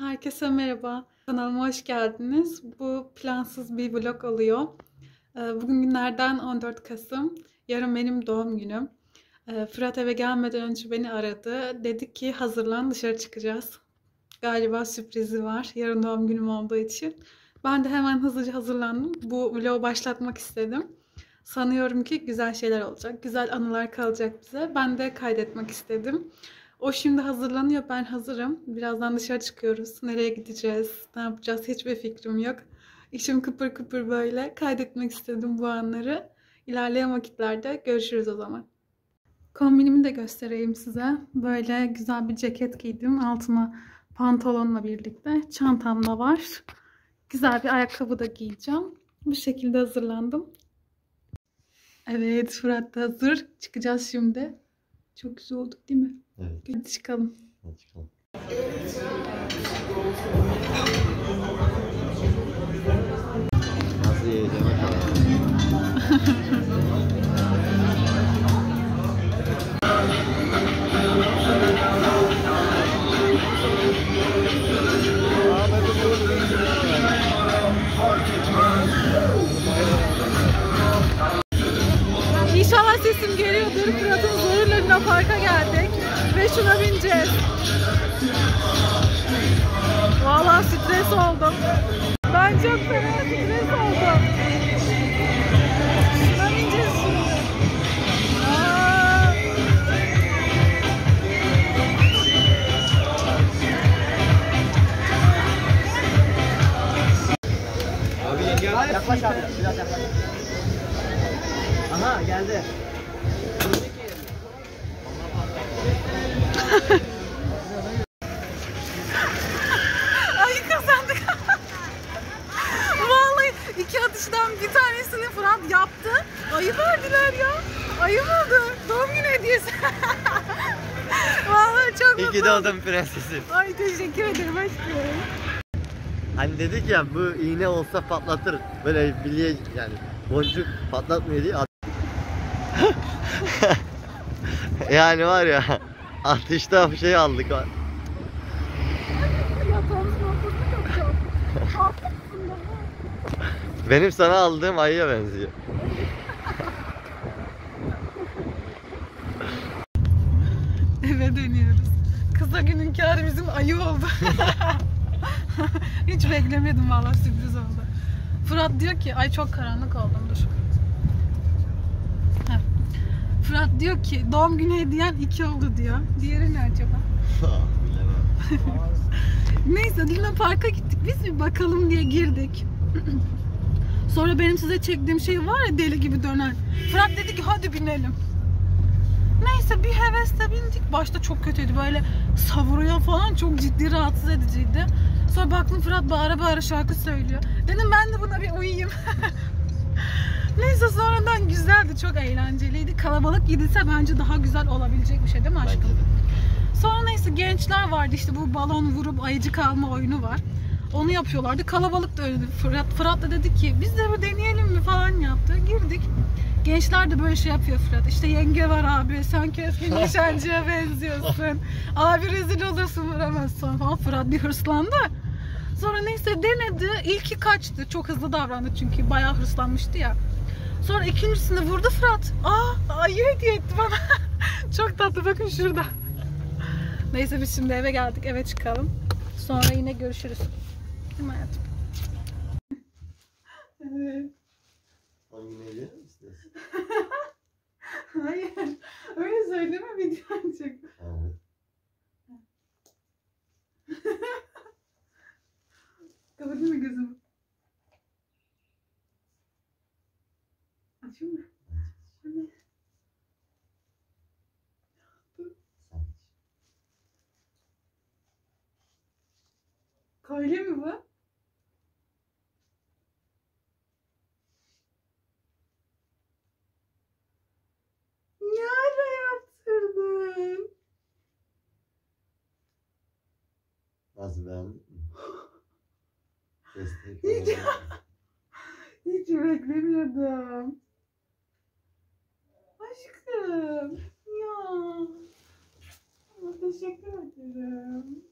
Herkese merhaba. Kanalıma hoş geldiniz. Bu plansız bir vlog oluyor. Ee, Bugün günlerden 14 Kasım. Yarın benim doğum günüm. Ee, Fırat eve gelmeden önce beni aradı. Dedi ki hazırlan dışarı çıkacağız. Galiba sürprizi var. Yarın doğum günüm olduğu için. Ben de hemen hızlıca hazırlandım. Bu vlogu başlatmak istedim. Sanıyorum ki güzel şeyler olacak. Güzel anılar kalacak bize. Ben de kaydetmek istedim. O şimdi hazırlanıyor. Ben hazırım. Birazdan dışarı çıkıyoruz. Nereye gideceğiz? Ne yapacağız? Hiçbir fikrim yok. İşim kıpır kıpır böyle. Kaydetmek istedim bu anları. İlerleyen vakitlerde görüşürüz o zaman. Kombinimi de göstereyim size. Böyle güzel bir ceket giydim. Altına pantolonla birlikte. Çantam da var. Güzel bir ayakkabı da giyeceğim. Bu şekilde hazırlandım. Evet Fırat da hazır. Çıkacağız şimdi. Çok güzel olduk değil mi? Evet. Hadi çıkalım. Hadi çıkalım. Nasıl yiyeceğime karar. Aha geldi. Ay kazandık. Vallahi iki atıştan bir tanesini Fırat yaptı. Ayı verdiler ya. Ayı oldu. Doğum günü hediyesi. Vallahi çok İyi mutlu ki oldum. doğdun prensesim. Ay teşekkür ederim aşkım. Hani dedik ya bu iğne olsa patlatır. Böyle bilye yani boncuk patlatmıyor diye. yani var ya atışta bir şey aldık. Altısında Benim sana aldığım ayıya benziyor. Eve dönüyoruz. Kısa günün kârı bizim ayı oldu. Hiç beklemedim valla sürpriz oldu. Fırat diyor ki, ay çok karanlık oldum dur. Fırat diyor ki doğum günü hediyen iki oldu diyor. Diğeri ne acaba? Bilemem. Neyse Luna Park'a gittik. Biz bir bakalım diye girdik. Sonra benim size çektiğim şey var ya deli gibi dönen. Fırat dedi ki hadi binelim. Neyse bir hevesle bindik. Başta çok kötüydü böyle savuruyor falan çok ciddi rahatsız ediciydi. Sonra baktım Fırat bağıra bağıra şarkı söylüyor. Dedim ben de buna bir uyuyayım. Neyse sonradan güzeldi çok eğlenceliydi. Kalabalık gidilse bence daha güzel olabilecek bir şey değil mi aşkım? Bence de. Sonra neyse gençler vardı işte bu balon vurup ayıcık alma oyunu var. Onu yapıyorlardı. Kalabalık da öyleydi. Fırat, Fırat da dedi ki biz de bir deneyelim mi falan yaptı. Girdik. Gençler de böyle şey yapıyor Fırat. İşte yenge var abi sen keskin nişancıya benziyorsun. Abi rezil olursun vuramazsın falan. Fırat bir hırslandı. Sonra neyse denedi. İlki kaçtı. Çok hızlı davrandı çünkü bayağı hırslanmıştı ya. Sonra ikincisini vurdu Fırat. Aa ayı hediye etti bana. Çok tatlı bakın şurada. Neyse biz şimdi eve geldik. Eve çıkalım. Sonra yine görüşürüz. Değil mi hayatım? Evet. Hangi? İstersin. Hayır. Öyle söyleme video açık. Kolye mi bu? Ne ara yaptırdın? Beğendin mi? Destek Hiç- olarak. Hiç beklemiyordum. Aşkım. Ya. Ama teşekkür ederim.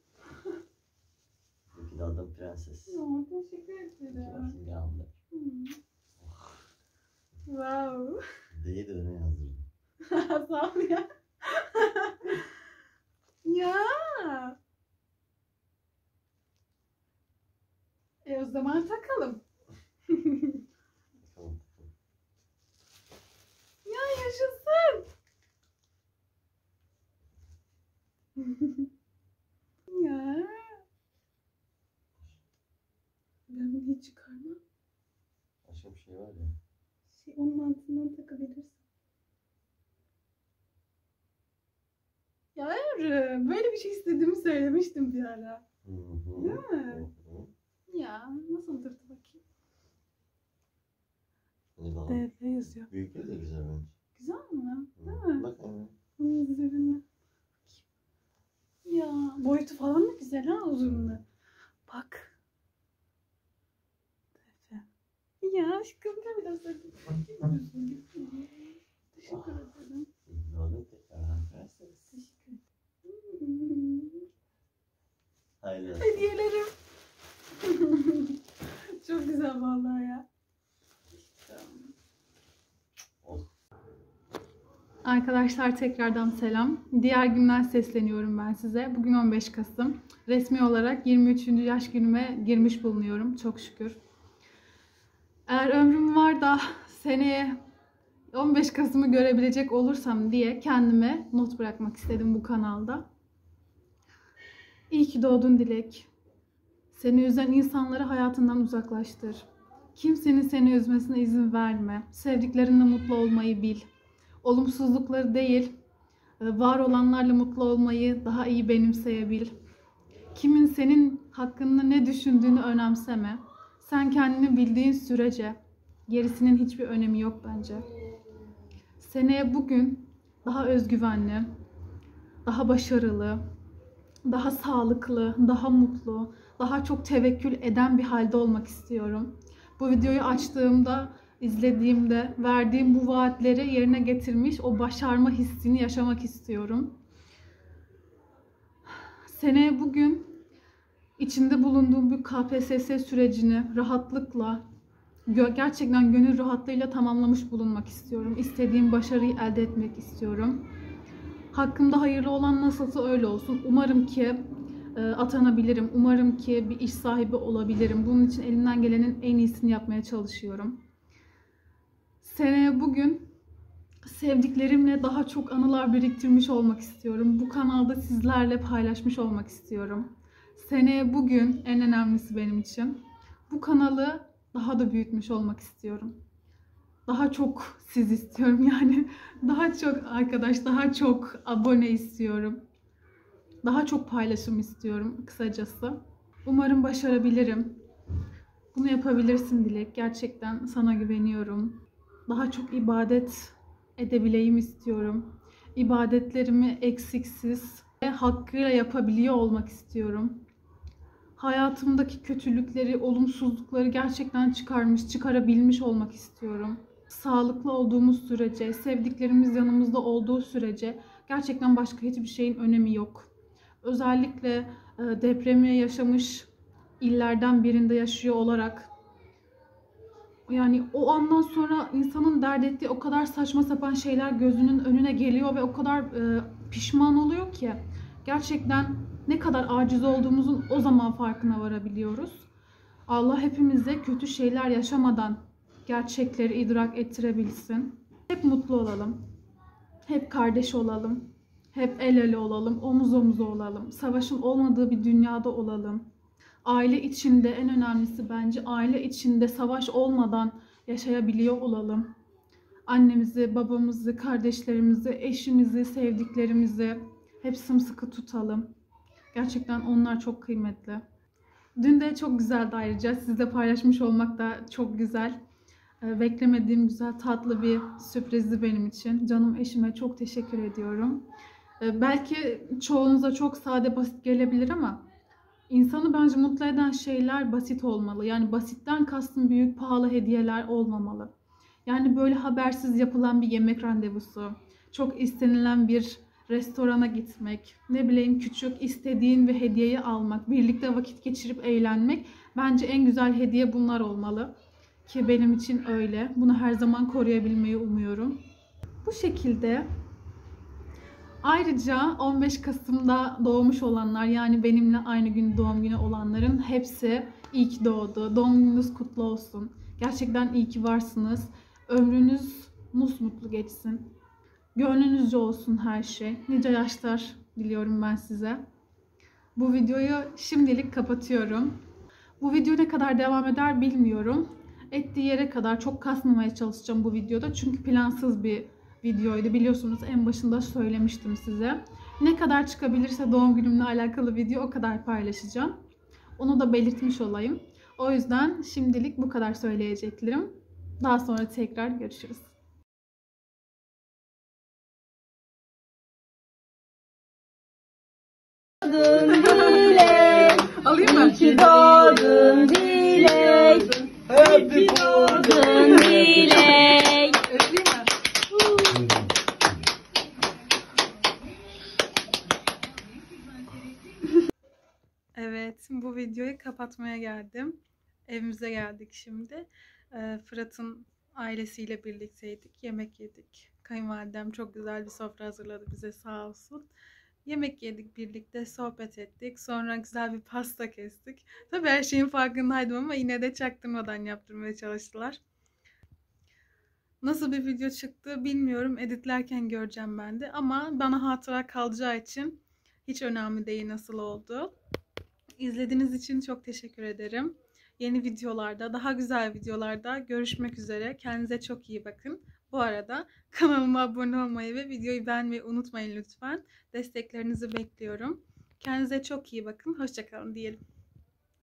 Hazırladım prenses. Oo, teşekkür ederim. Bakın yağmur. Hmm. Wow. D'yi de öne yazdırdım. Sağ ol ya. ya. E o zaman takalım. Tamam. ya yaşasın. ya. Hiç çıkarmam. Başka bir şey var ya. Şey, onun altından takabilirsin. Ya Emre, böyle bir şey istediğimi söylemiştim bir ara. Hı hı. Değil mi? Hı hı. Ya nasıl durdu bakayım. Ne daha? DF yazıyor. Büyüklüğü de güzel bence. Güzel mi? Değil mi? Bak evet. Bunun üzerine. Ya boyutu falan da güzel ha uzunluğu. Bak. DF. Ya aşkım biraz da Teşekkür ederim. Haydi. Hediyelerim. Çok güzel vallahi ya. Arkadaşlar tekrardan selam. Diğer günden sesleniyorum ben size. Bugün 15 Kasım. Resmi olarak 23. yaş günüme girmiş bulunuyorum. Çok şükür. Eğer ömrüm var da seneye 15 Kasım'ı görebilecek olursam diye kendime not bırakmak istedim bu kanalda. İyi ki doğdun Dilek. Seni üzen insanları hayatından uzaklaştır. Kimsenin seni üzmesine izin verme. Sevdiklerinle mutlu olmayı bil. Olumsuzlukları değil, e, var olanlarla mutlu olmayı daha iyi benimseyebil. Kimin senin hakkında ne düşündüğünü önemseme. Sen kendini bildiğin sürece gerisinin hiçbir önemi yok bence. Seneye bugün daha özgüvenli, daha başarılı, daha sağlıklı, daha mutlu, daha çok tevekkül eden bir halde olmak istiyorum. Bu videoyu açtığımda, izlediğimde verdiğim bu vaatleri yerine getirmiş o başarma hissini yaşamak istiyorum. Seneye bugün içinde bulunduğum bu KPSS sürecini rahatlıkla, gerçekten gönül rahatlığıyla tamamlamış bulunmak istiyorum. İstediğim başarıyı elde etmek istiyorum. Hakkımda hayırlı olan nasılsa öyle olsun. Umarım ki e, atanabilirim. Umarım ki bir iş sahibi olabilirim. Bunun için elimden gelenin en iyisini yapmaya çalışıyorum. Seneye bugün sevdiklerimle daha çok anılar biriktirmiş olmak istiyorum. Bu kanalda sizlerle paylaşmış olmak istiyorum. Seneye bugün en önemlisi benim için bu kanalı daha da büyütmüş olmak istiyorum. Daha çok siz istiyorum yani. Daha çok arkadaş, daha çok abone istiyorum. Daha çok paylaşım istiyorum kısacası. Umarım başarabilirim. Bunu yapabilirsin Dilek. Gerçekten sana güveniyorum. Daha çok ibadet edebileyim istiyorum. İbadetlerimi eksiksiz ve hakkıyla yapabiliyor olmak istiyorum. Hayatımdaki kötülükleri, olumsuzlukları gerçekten çıkarmış, çıkarabilmiş olmak istiyorum. Sağlıklı olduğumuz sürece, sevdiklerimiz yanımızda olduğu sürece gerçekten başka hiçbir şeyin önemi yok. Özellikle e, depremi yaşamış illerden birinde yaşıyor olarak yani o andan sonra insanın dert ettiği o kadar saçma sapan şeyler gözünün önüne geliyor ve o kadar e, pişman oluyor ki gerçekten ne kadar aciz olduğumuzun o zaman farkına varabiliyoruz. Allah hepimize kötü şeyler yaşamadan gerçekleri idrak ettirebilsin. Hep mutlu olalım. Hep kardeş olalım. Hep el ele olalım, omuz omuza olalım. Savaşın olmadığı bir dünyada olalım. Aile içinde en önemlisi bence aile içinde savaş olmadan yaşayabiliyor olalım. Annemizi, babamızı, kardeşlerimizi, eşimizi, sevdiklerimizi hep sımsıkı tutalım. Gerçekten onlar çok kıymetli. Dün de çok güzeldi ayrıca. Sizle paylaşmış olmak da çok güzel. Ee, Beklemediğim güzel tatlı bir sürprizdi benim için. Canım eşime çok teşekkür ediyorum. Ee, Belki çoğunuza çok sade basit gelebilir ama insanı bence mutlu eden şeyler basit olmalı. Yani basitten kastım büyük pahalı hediyeler olmamalı. Yani böyle habersiz yapılan bir yemek randevusu, çok istenilen bir restorana gitmek, ne bileyim küçük istediğin bir hediyeyi almak, birlikte vakit geçirip eğlenmek bence en güzel hediye bunlar olmalı. Ki benim için öyle. Bunu her zaman koruyabilmeyi umuyorum. Bu şekilde Ayrıca 15 Kasım'da doğmuş olanlar yani benimle aynı gün doğum günü olanların hepsi iyi ki doğdu. Doğum gününüz kutlu olsun. Gerçekten iyi ki varsınız. Ömrünüz musmutlu geçsin. Gönlünüzce olsun her şey. Nice yaşlar diliyorum ben size. Bu videoyu şimdilik kapatıyorum. Bu video ne kadar devam eder bilmiyorum. Ettiği yere kadar çok kasmamaya çalışacağım bu videoda. Çünkü plansız bir videoydu. Biliyorsunuz en başında söylemiştim size. Ne kadar çıkabilirse doğum günümle alakalı video o kadar paylaşacağım. Onu da belirtmiş olayım. O yüzden şimdilik bu kadar söyleyeceklerim. Daha sonra tekrar görüşürüz. Doğdun dilek. Alayım mı? İki doğdun dilek. İki doğdun dilek. Evet, bu videoyu kapatmaya geldim. Evimize geldik şimdi. Ee, Fırat'ın ailesiyle birlikteydik. Yemek yedik. Kayınvalidem çok güzel bir sofra hazırladı bize sağ olsun. Yemek yedik birlikte, sohbet ettik. Sonra güzel bir pasta kestik. Tabii her şeyin farkındaydım ama yine de çaktırmadan yaptırmaya çalıştılar. Nasıl bir video çıktı bilmiyorum. Editlerken göreceğim ben de. Ama bana hatıra kalacağı için hiç önemli değil nasıl oldu. İzlediğiniz için çok teşekkür ederim. Yeni videolarda, daha güzel videolarda görüşmek üzere. Kendinize çok iyi bakın. Bu arada kanalıma abone olmayı ve videoyu beğenmeyi unutmayın lütfen. Desteklerinizi bekliyorum. Kendinize çok iyi bakın. Hoşçakalın diyelim.